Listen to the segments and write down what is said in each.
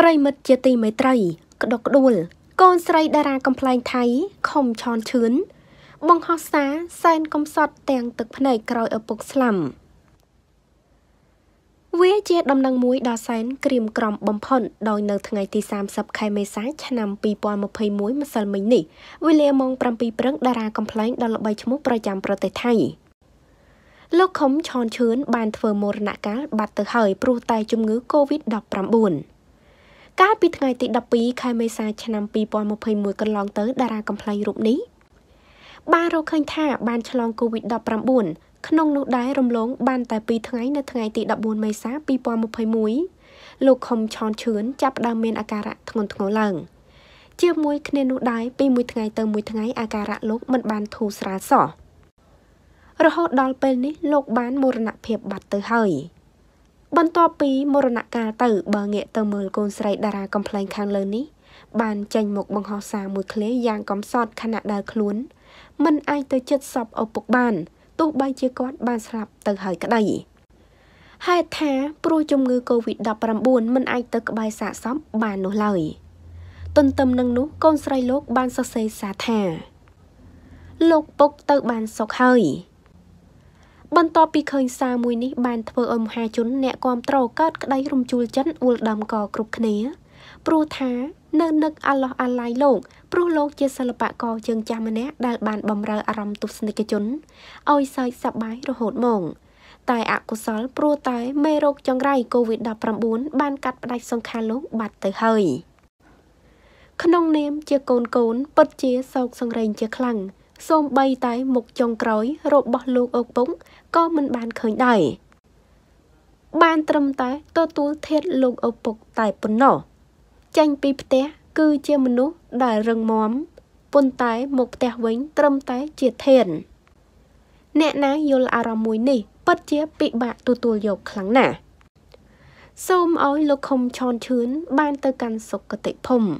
ប្រិមិត្តជាទីមេត្រី ក្តុកក្តួល កូនស្រីតារាកំ pl ែងថៃខំឆនឈឿនបង្ហោះសារសែនកំសត់ទាំងទឹកភ្នែកក្រោយឪពុកស្លាំវាជាដំណឹងមួយដ៏សែនក្រៀមក្រំបំផុតដោយនៅថ្ងៃទី30ខែមេសាឆ្នាំ2021ម្សិលមិញនេះវេលាម៉ោង7ព្រឹកតារាកំ pl ែងដ៏ល្បីឈ្មោះប្រចាំប្រទេសថៃលោកខុំឆនឈឿនបានធ្វើមរណកាលបាត់ទៅហើយព្រោះតែជំងឺ Covid-19 កាលពីថ្ងៃទី12ខែមេសាឆ្នាំ2021កន្លងទៅតារាកំ pl ែងរូបនេះបានរកឃើញថាបានឆ្លង COVID-19 ក្នុងនោះដែររំលងបានតែ2ថ្ងៃនៅថ្ងៃទី14មេសា2021លោកខុំឆនឈឿនចាប់ផ្ដើមមានអាការៈធ្ងន់ធ្ងរឡើង ជាមួយគ្នានោះដែរពីមួយថ្ងៃទៅមួយថ្ងៃអាការៈលោកមិនបានធូរស្រាលសោះរហូតដល់ពេលនេះលោកបានមរណភាពបាត់ទៅហើយ បន្ទាប់ពីមរណកាលទៅបើងាកទៅមើលកូនស្រីតារាកំ pl ែងខាងលើនេះបានចេញមកបង្ហោះសារមួយឃ្លាយ៉ាងកំសត់ខណៈដែលខ្លួន មិនអាចទៅចិត្តសពឪពុកបានទោះបីជាគាត់បានស្លាប់ទៅហើយក្តីហេតុថាព្រោះជំងឺ Covid-19 មិនអាចទៅក្បែរសាកសពបាននោះឡើយទន្ទឹមនឹងនោះកូនស្រីលោកបានសរសេរសារថា លោកពុកទៅបានសុខហើយ បន្ទាប់ពីឃើញសារមួយនេះបានធ្វើឲ្យមហាជនអ្នកគាំទ្រកើតក្តីរំជួលចិត្តអួលដំកគ្រប់គ្នាព្រោះថានៅនឹកអាឡោះអាឡៃលោកព្រោះលោកជាសិល្បករជើងចាស់ម្នាក់ដែលបានបំរើអារម្មណ៍ទស្សនិកជនឲ្យសើចសប្បាយរហូតមកតែអកុសលព្រោះតែមេរោគចង្រៃ COVID-19 បានកាត់ផ្ដាច់សង្ខារលោកបាត់ទៅហើយក្នុងនាមជាកូនកូនពិតជាសោកសង្រេងជាខ្លាំង សូម្បីតែមុខចុងក្រោយរបស់លោកឪពុកក៏មិនបានឃើញដែរបានត្រឹមតែទទួលធាតលោកឪពុកតែប៉ុណ្ណោះចេញពីផ្ទះគឺជាមនុស្សដែលរឹងមាំប៉ុន្តែមកផ្ទះវិញត្រឹមតែជាធានអ្នកណាយល់អារម្មណ៍មួយនេះពិតជាពិបាកទទួលយកខ្លាំងណាស់សូមឲ្យលោកខុំឆនឈឿនបានទៅកាន់សុគតិភូមិ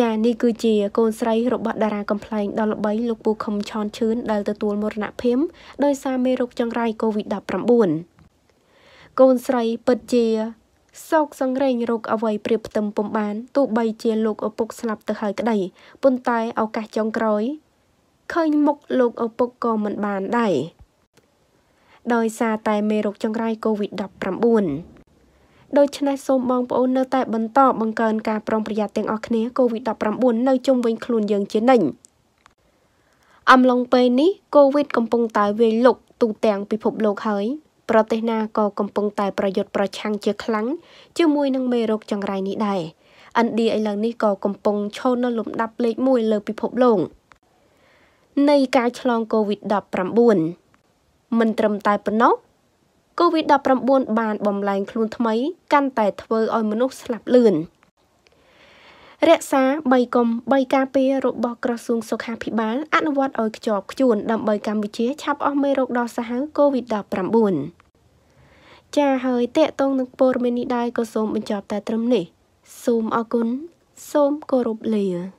ចានេះគឺជាកូនស្រីរបស់តារាកំ pl ែងដ៏ល្បីលោកពូខុំឆនឈឿនដែលទទួលមរណភាពដោយសារមេរោគចង្រៃ COVID-19 កូនស្រីពិតជាសោកសង្រេងរោគអ្វីព្រៀបផ្ទឹមពុំបានទោះបីជាលោកឪពុកស្លាប់ទៅហើយក្តីប៉ុន្តែឱកាសចុងក្រោយឃើញមុខលោកឪពុកក៏មិនបានដែរដោយសារតែមេរោគចង្រៃ COVID-19 ដូច្នេះសូមបងប្អូននៅតែបន្តបង្កើនការប្រុងប្រយ័ត្នទាំងអស់គ្នា COVID-19 នៅជុំវិញខ្លួនយើងជានិញអំឡុងពេលនេះ COVID កំពុងតែវាយលុកទូទាំងពិភពលោកហើយប្រទេសណាក៏កំពុងតែប្រយុទ្ធប្រឆាំងជាខ្លាំងជាមួយនឹងមេរោគចង្រៃនេះដែរឥណ្ឌាឥឡូវនេះក៏កំពុងឈរនៅលំដាប់លេខ1លើពិភពលោកនៃការឆ្លង COVID-19 មិនត្រឹមតែប៉ុណ្ណោះ COVID-19 បានបំលែងខ្លួនថ្មី កាន់តែធ្វើឲ្យមនុស្សស្លាប់លឿនរក្សា3កុំ3ការពាររបស់ក្រសួងសុខាភិបាល អនុវត្តឲ្យខ្ជាប់ខ្ជួនដើម្បីកម្ពុជាឆាប់អស់មេរោគដ៏សាហាវ COVID-19 ចាហើយតេតងនឹងព័ត៌មាននេះដែរក៏សូមបញ្ចប់តែត្រឹមនេះ សូមអរគុណសូមគោរពលា